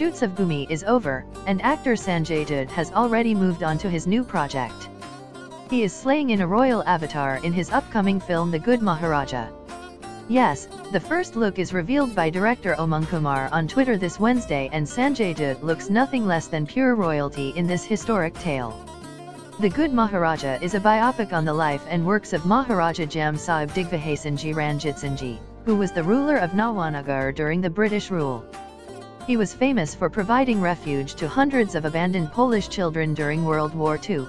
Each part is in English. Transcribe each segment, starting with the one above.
romance of Bhoomi is over, and actor Sanjay Dutt has already moved on to his new project. He is slaying in a royal avatar in his upcoming film The Good Maharaja. Yes, the first look is revealed by director Omung Kumar on Twitter this Wednesday and Sanjay Dutt looks nothing less than pure royalty in this historic tale. The Good Maharaja is a biopic on the life and works of Maharaja Jam Sahib Digvijaysinhji Ranjitsinhji, who was the ruler of Nawanagar during the British rule. He was famous for providing refuge to hundreds of abandoned Polish children during World War II.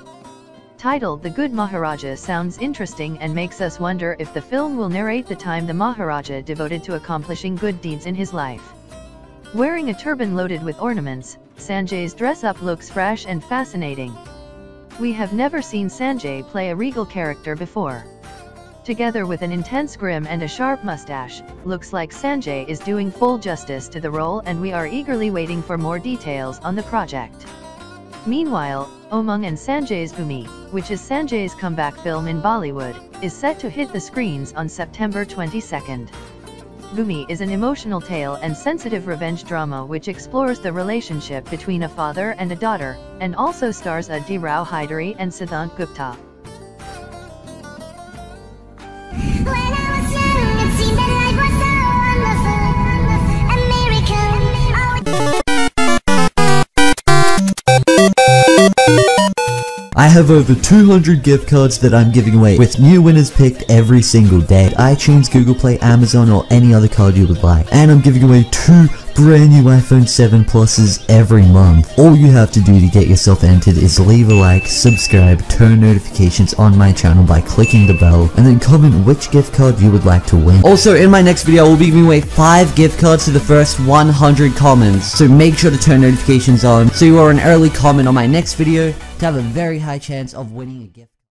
Titled The Good Maharaja sounds interesting and makes us wonder if the film will narrate the time the Maharaja devoted to accomplishing good deeds in his life. Wearing a turban loaded with ornaments, Sanjay's dress-up looks fresh and fascinating. We have never seen Sanjay play a regal character before. Together with an intense grin and a sharp mustache, looks like Sanjay is doing full justice to the role and we are eagerly waiting for more details on the project. Meanwhile, Omung and Sanjay's Bhoomi, which is Sanjay's comeback film in Bollywood, is set to hit the screens on September 22nd. Bhoomi is an emotional tale and sensitive revenge drama which explores the relationship between a father and a daughter, and also stars Adi Rao Hydari and Siddhant Gupta. I have over 200 gift cards that I'm giving away, with new winners picked every single day. iTunes, Google Play, Amazon, or any other card you would like. And I'm giving away two brand new iPhone 7 Pluses every month. All you have to do to get yourself entered is leave a like, subscribe, turn notifications on my channel by clicking the bell, and then comment which gift card you would like to win. Also, in my next video, I will be giving away 5 gift cards to the first 100 comments, so make sure to turn notifications on so you are an early comment on my next video to have a very high chance of winning a gift